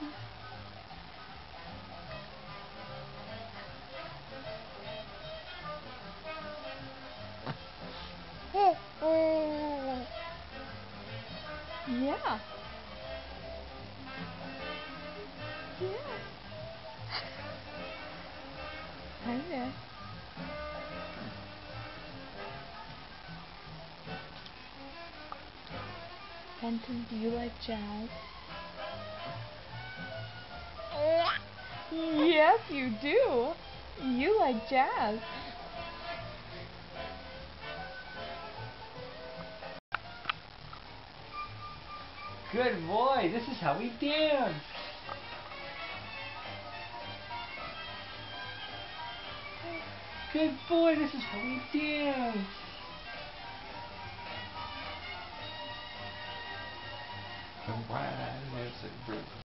Yeah. Yeah. Hi there. Fenton, do you like jazz? Yes, you do. You like jazz. Good boy, this is how we dance. Good boy, this is how we dance. Wow.